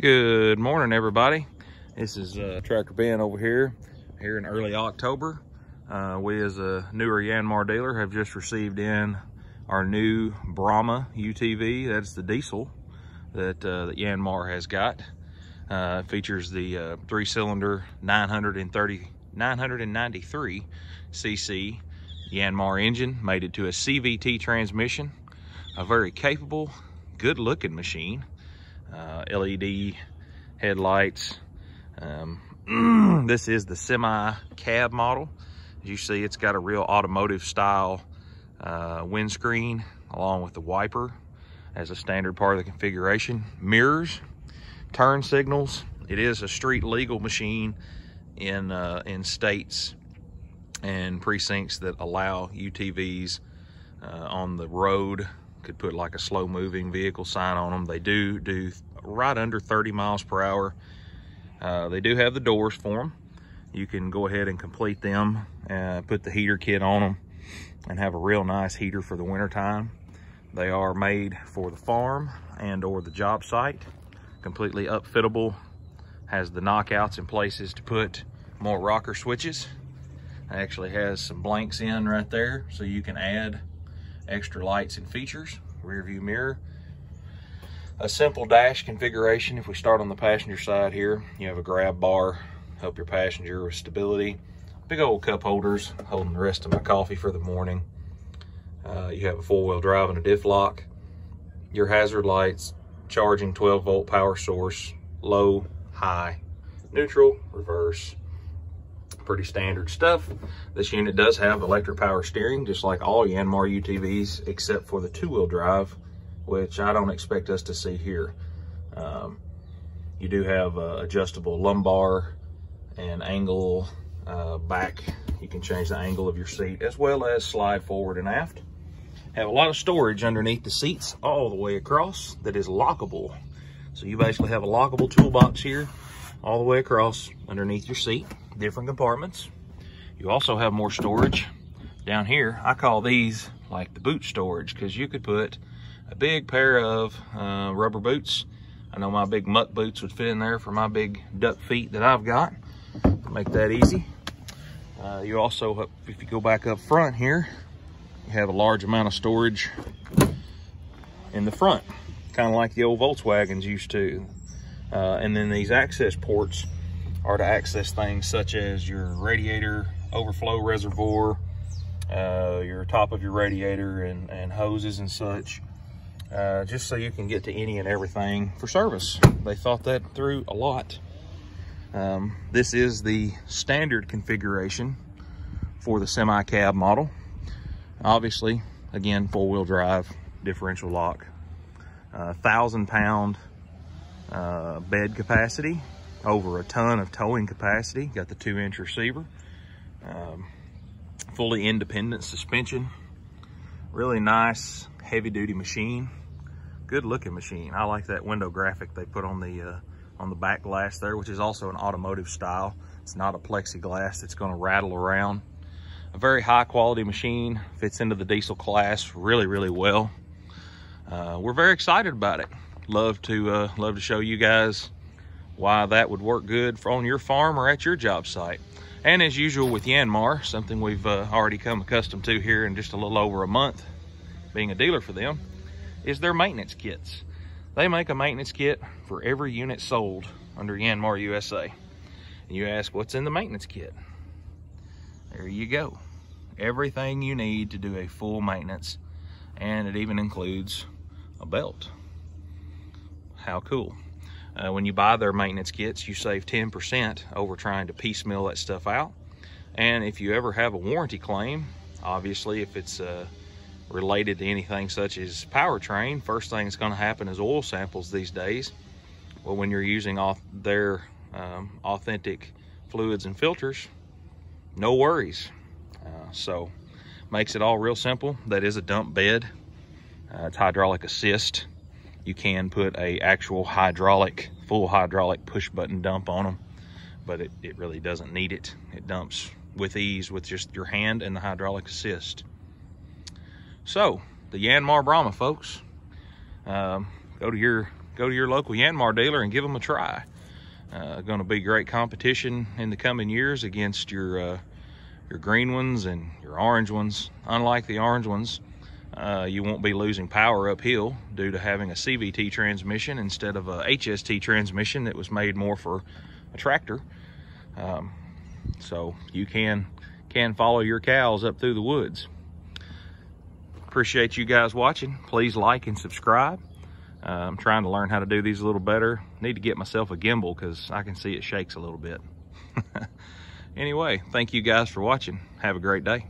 Good morning, everybody. This is uh, Tractor Ben over here, here in early October. Uh, we as a newer Yanmar dealer have just received in our new Brahma UTV. That's the diesel that, uh, that Yanmar has got. Uh, features the uh, three-cylinder 930, 993 cc Yanmar engine, mated to a CVT transmission. A very capable, good-looking machine uh, LED headlights. Um, this is the semi cab model. As you see, it's got a real automotive style uh, windscreen along with the wiper as a standard part of the configuration. Mirrors, turn signals. It is a street legal machine in, uh, in states and precincts that allow UTVs uh, on the road could put like a slow moving vehicle sign on them. They do do right under 30 miles per hour. Uh, they do have the doors for them. You can go ahead and complete them, and put the heater kit on them and have a real nice heater for the winter time. They are made for the farm and or the job site. Completely upfittable. Has the knockouts in places to put more rocker switches. Actually has some blanks in right there so you can add extra lights and features, rear view mirror. A simple dash configuration. If we start on the passenger side here, you have a grab bar, help your passenger with stability. Big old cup holders, holding the rest of my coffee for the morning. Uh, you have a four-wheel drive and a diff lock. Your hazard lights, charging 12 volt power source, low, high, neutral, reverse, pretty standard stuff. This unit does have electric power steering, just like all Yanmar UTVs, except for the two-wheel drive, which I don't expect us to see here. Um, you do have uh, adjustable lumbar and angle uh, back. You can change the angle of your seat as well as slide forward and aft. Have a lot of storage underneath the seats all the way across that is lockable. So you basically have a lockable toolbox here all the way across underneath your seat different compartments. You also have more storage down here. I call these like the boot storage because you could put a big pair of uh, rubber boots. I know my big muck boots would fit in there for my big duck feet that I've got. Make that easy. Uh, you also, if you go back up front here, you have a large amount of storage in the front, kind of like the old Volkswagens used to. Uh, and then these access ports are to access things such as your radiator overflow reservoir, uh, your top of your radiator and, and hoses and such, uh, just so you can get to any and everything for service. They thought that through a lot. Um, this is the standard configuration for the semi-cab model. Obviously, again, four-wheel drive, differential lock, uh, thousand pound uh, bed capacity, over a ton of towing capacity. Got the two inch receiver. Um, fully independent suspension. Really nice heavy duty machine. Good looking machine. I like that window graphic they put on the uh, on the back glass there, which is also an automotive style. It's not a plexiglass that's gonna rattle around. A very high quality machine, fits into the diesel class really, really well. Uh, we're very excited about it. Love to uh, love to show you guys why that would work good for on your farm or at your job site. And as usual with Yanmar, something we've uh, already come accustomed to here in just a little over a month being a dealer for them, is their maintenance kits. They make a maintenance kit for every unit sold under Yanmar USA. And you ask, what's in the maintenance kit? There you go. Everything you need to do a full maintenance. And it even includes a belt. How cool. Uh, when you buy their maintenance kits, you save 10% over trying to piecemeal that stuff out. And if you ever have a warranty claim, obviously if it's uh, related to anything such as powertrain, first thing that's going to happen is oil samples these days. Well, when you're using off their um, authentic fluids and filters, no worries. Uh, so makes it all real simple. That is a dump bed. Uh, it's hydraulic assist you can put a actual hydraulic, full hydraulic push button dump on them, but it, it really doesn't need it. It dumps with ease with just your hand and the hydraulic assist. So, the Yanmar Brahma, folks. Um, go to your go to your local Yanmar dealer and give them a try. Uh, going to be great competition in the coming years against your uh, your green ones and your orange ones. Unlike the orange ones, uh, you won't be losing power uphill due to having a CVT transmission instead of a HST transmission that was made more for a tractor. Um, so you can can follow your cows up through the woods. Appreciate you guys watching. Please like and subscribe. Uh, I'm trying to learn how to do these a little better. Need to get myself a gimbal because I can see it shakes a little bit. anyway, thank you guys for watching. Have a great day.